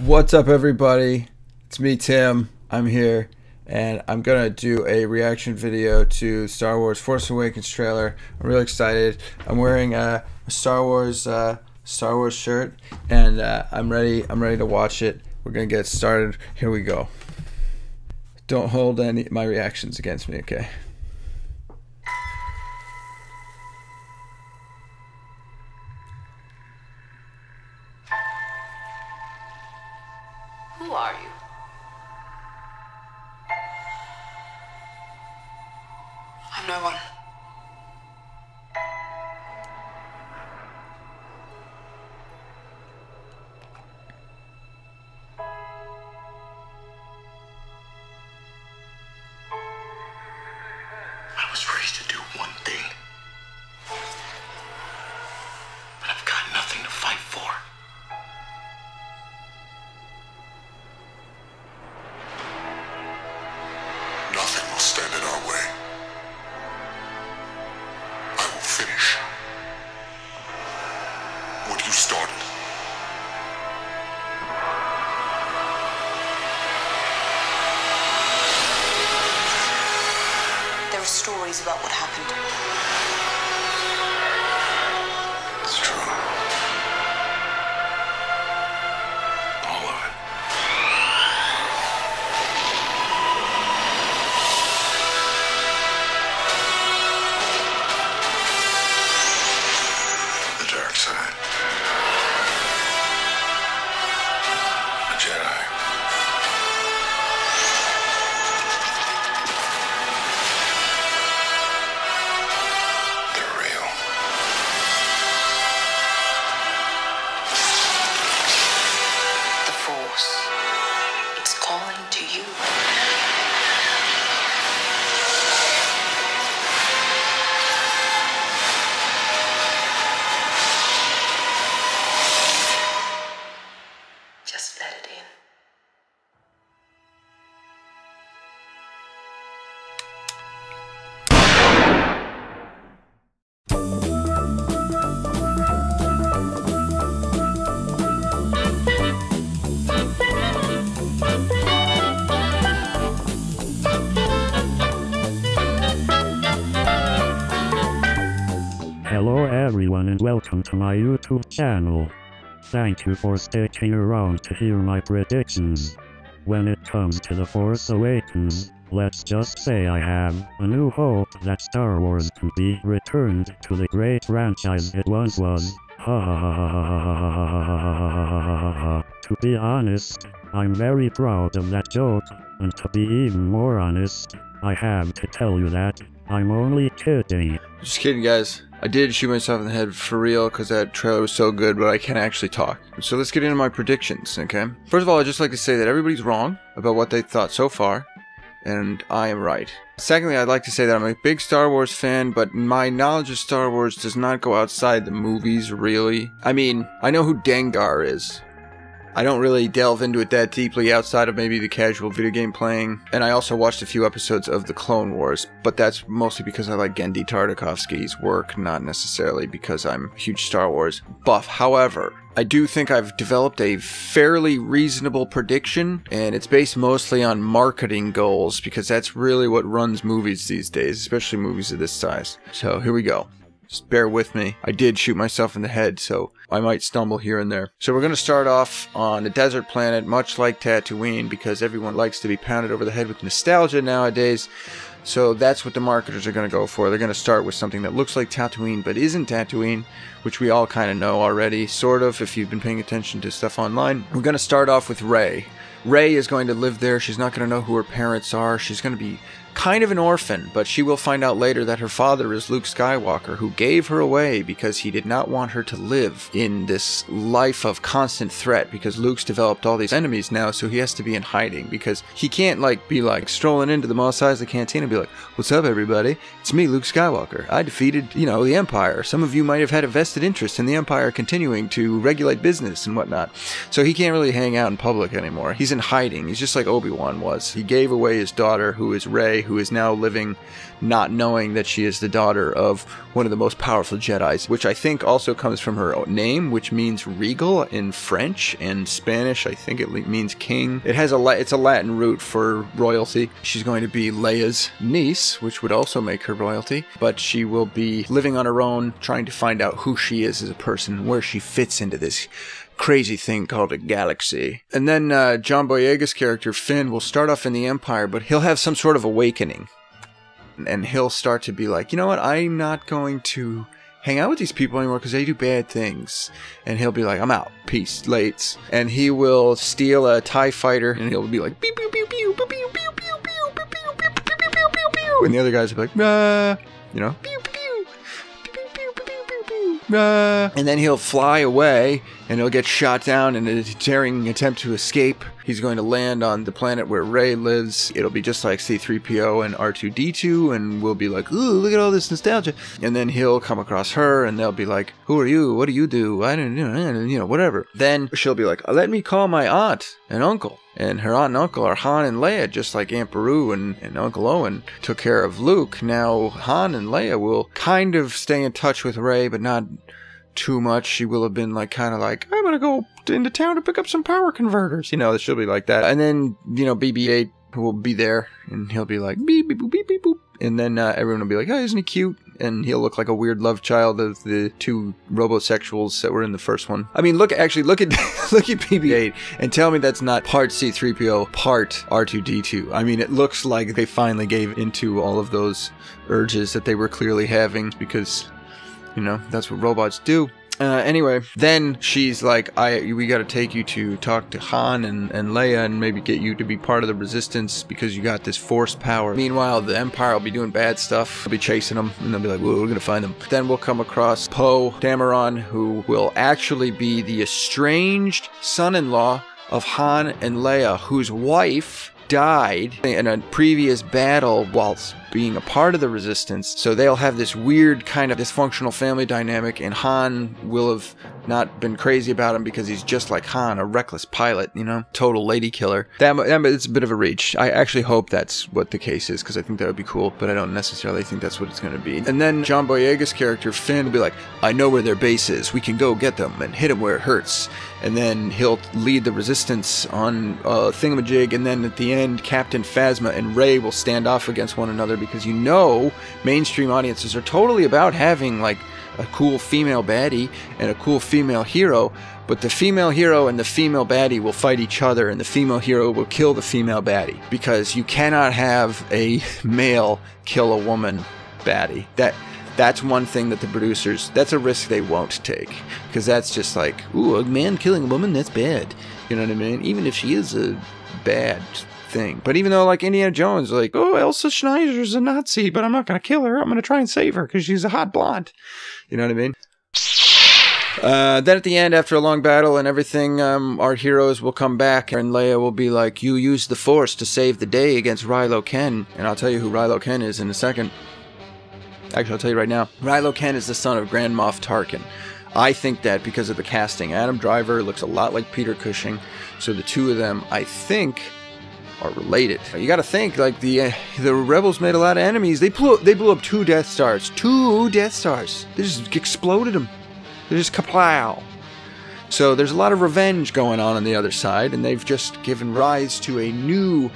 What's up, everybody? It's me, Tim. I'm here, and I'm gonna do a reaction video to Star Wars Force Awakens trailer. I'm really excited. I'm wearing a Star Wars uh, Star Wars shirt, and uh, I'm ready. I'm ready to watch it. We're gonna get started. Here we go. Don't hold any my reactions against me, okay? Are stories about what happened. It's true. All of it. The dark side. The Jedi. and welcome to my YouTube channel. Thank you for sticking around to hear my predictions. When it comes to The Force Awakens, let's just say I have a new hope that Star Wars can be returned to the great franchise it once was. to be honest, I'm very proud of that joke, and to be even more honest, I have to tell you that I'm only kidding. Just kidding, guys. I did shoot myself in the head for real because that trailer was so good, but I can't actually talk. So let's get into my predictions, okay? First of all, I'd just like to say that everybody's wrong about what they thought so far, and I am right. Secondly, I'd like to say that I'm a big Star Wars fan, but my knowledge of Star Wars does not go outside the movies, really. I mean, I know who Dengar is. I don't really delve into it that deeply outside of maybe the casual video game playing. And I also watched a few episodes of the Clone Wars, but that's mostly because I like Genndy Tartakovsky's work, not necessarily because I'm a huge Star Wars buff. However, I do think I've developed a fairly reasonable prediction, and it's based mostly on marketing goals because that's really what runs movies these days, especially movies of this size. So here we go. Just bear with me. I did shoot myself in the head, so I might stumble here and there. So we're going to start off on a desert planet, much like Tatooine, because everyone likes to be pounded over the head with nostalgia nowadays. So that's what the marketers are going to go for. They're going to start with something that looks like Tatooine but isn't Tatooine, which we all kind of know already, sort of, if you've been paying attention to stuff online. We're going to start off with Rey. Rey is going to live there. She's not going to know who her parents are. She's going to be kind of an orphan, but she will find out later that her father is Luke Skywalker, who gave her away because he did not want her to live in this life of constant threat because Luke's developed all these enemies now, so he has to be in hiding because he can't like be like strolling into the Mos Eisley canteen and be be like, "What's up, everybody? It's me, Luke Skywalker. I defeated, you know, the Empire. Some of you might have had a vested interest in the Empire continuing to regulate business and whatnot." So he can't really hang out in public anymore. He's in hiding. He's just like Obi Wan was. He gave away his daughter, who is Rey, who is now living, not knowing that she is the daughter of one of the most powerful Jedi's, which I think also comes from her name, which means regal in French and Spanish. I think it means king. It has a it's a Latin root for royalty. She's going to be Leia's niece, which would also make her royalty, but she will be living on her own, trying to find out who she is as a person, where she fits into this crazy thing called a galaxy. And then uh, John Boyega's character Finn will start off in the Empire, but he'll have some sort of awakening, and he'll start to be like, you know what, I'm not going to hang out with these people anymore because they do bad things. And he'll be like, I'm out. Peace. Lates. And he will steal a TIE fighter and he'll be like, pew, pew, pew, pew, pew, pew, pew, pew, pew, pew, pew, pew, pew, pew, pew, pew. And the other guys will be like, ah, you know, pew, pew, pew, pew, pew, pew, pew, pew, pew, ah. And then he'll fly away and he'll get shot down in a daring attempt to escape. He's going to land on the planet where Rey lives. It'll be just like C3PO and R2D2, and we'll be like, ooh, look at all this nostalgia. And then he'll come across her, and they'll be like, who are you? What do you do? I don't know, you know, whatever. Then she'll be like, let me call my aunt and uncle. And her aunt and uncle are Han and Leia, just like Aunt Beru and, and Uncle Owen took care of Luke. Now Han and Leia will kind of stay in touch with Rey, but not too much. She will have been like kind of like, I'm gonna go into town to pick up some power converters. You know, she'll be like that. And then, you know, BB-8 will be there and he'll be like, beep, beep, boop, beep, beep, boop. And then uh, everyone will be like, oh, isn't he cute? And he'll look like a weird love child of the two robosexuals that were in the first one. I mean, look, actually, look at look at BB-8 and tell me that's not part C-3PO, part R2-D2. I mean, it looks like they finally gave into all of those urges that they were clearly having because you know, that's what robots do. Uh, anyway, then she's like, "I, we got to take you to talk to Han and, and Leia, and maybe get you to be part of the Resistance because you got this Force power." Meanwhile, the Empire will be doing bad stuff. They'll be chasing them, and they'll be like, "Well, we're gonna find them." Then we'll come across Poe Dameron, who will actually be the estranged son-in-law of Han and Leia, whose wife died in a previous battle whilst being a part of the resistance. So they'll have this weird kind of dysfunctional family dynamic, and Han will have not been crazy about him because he's just like Han, a reckless pilot, you know, total lady killer. That, that it's a bit of a reach. I actually hope that's what the case is because I think that would be cool, but I don't necessarily think that's what it's going to be. And then John Boyega's character Finn will be like, "I know where their base is. We can go get them and hit them where it hurts." And then he'll lead the resistance on a thingamajig, and then at the end, Captain Phasma and Rey will stand off against one another because you know mainstream audiences are totally about having like a cool female baddie and a cool female hero, but the female hero and the female baddie will fight each other and the female hero will kill the female baddie because you cannot have a male kill a woman baddie. That that's one thing that the producers that's a risk they won't take because that's just like ooh a man killing a woman that's bad you know what i mean even if she is a bad thing. But even though like indiana jones like oh elsa schneider's a nazi but i'm not gonna kill her. I'm gonna try and save her because she's a hot blonde. You know what i mean? Uh, then at the end, after a long battle and everything, um, our heroes will come back, and Leia will be like, "You used the Force to save the day against Rilo Ken," and I'll tell you who Rilo Ken is in a second. Actually, I'll tell you right now. Rilo Ken is the son of Grand Moff Tarkin. I think that because of the casting, Adam Driver looks a lot like Peter Cushing, so the two of them, I think, are related. You got to think like the uh, the rebels made a lot of enemies. They blew they blew up two Death Stars, two Death Stars. They just exploded them. They just kaplow. So there's a lot of revenge going on on the other side, and they've just given rise to a new,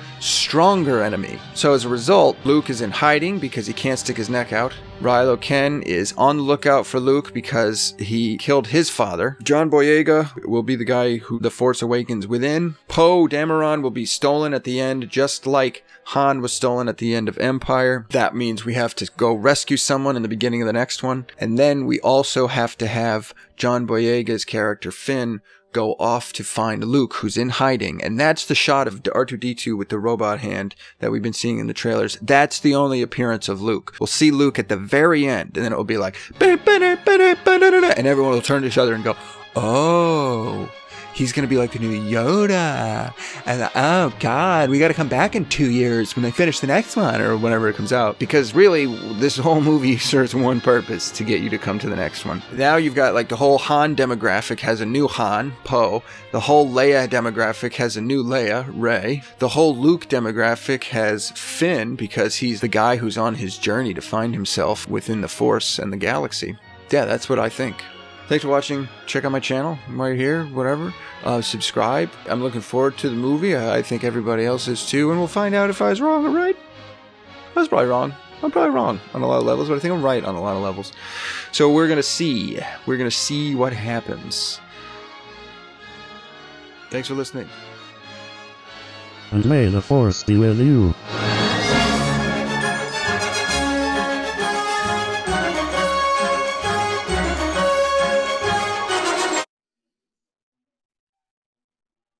stronger enemy. So as a result, Luke is in hiding because he can't stick his neck out. Rilo Ken is on the lookout for Luke because he killed his father. John Boyega will be the guy who the Force awakens within. Poe Dameron will be stolen at the end, just like Han was stolen at the end of Empire. That means we have to go rescue someone in the beginning of the next one. And then we also have to have John Boyega's character Finn go off to find Luke, who's in hiding. And that's the shot of R2D2 with the robot hand that we've been seeing in the trailers. That's the only appearance of Luke. We'll see Luke at the very end, and then it will be like, and everyone will turn to each other and go, oh. He's going to be like the new Yoda. And oh god, we got to come back in 2 years when they finish the next one or whenever it comes out because really this whole movie serves one purpose to get you to come to the next one. Now you've got like the whole Han demographic has a new Han, Poe. The whole Leia demographic has a new Leia, Rey. The whole Luke demographic has Finn because he's the guy who's on his journey to find himself within the Force and the galaxy. Yeah, that's what I think. Thanks for watching. Check out my channel right here, whatever. Uh, subscribe. I'm looking forward to the movie. I I think everybody else is too, and we'll find out if I was wrong or right. I was probably wrong. I'm probably wrong on a lot of levels, but I think I'm right on a lot of levels. So we're gonna see. We're gonna see what happens. Thanks for listening. And may the force be with you.